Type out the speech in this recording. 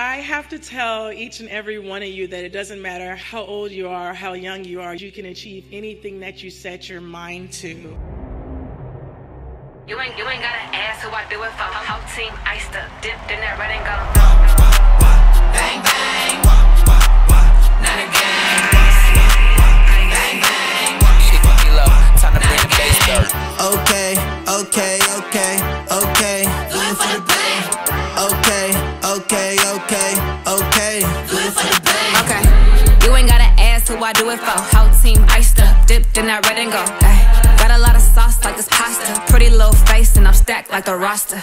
I have to tell each and every one of you that it doesn't matter how old you are, how young you are, you can achieve anything that you set your mind to. You ain't, you ain't gotta ask who I do it for. Whole team iced up, dipped in that red and gold. Bang bang, not again. Bang bang, Time to bring the bass dirt. Okay, okay, okay, okay. do it for the bang, Okay, okay, okay, okay. do it for the bang. Okay, you ain't gotta ask who I do it for. Whole team iced up, dipped in that red and gold. Ay, got a lot of sauce like this pasta. Pretty little face and I'm stacked like the roster.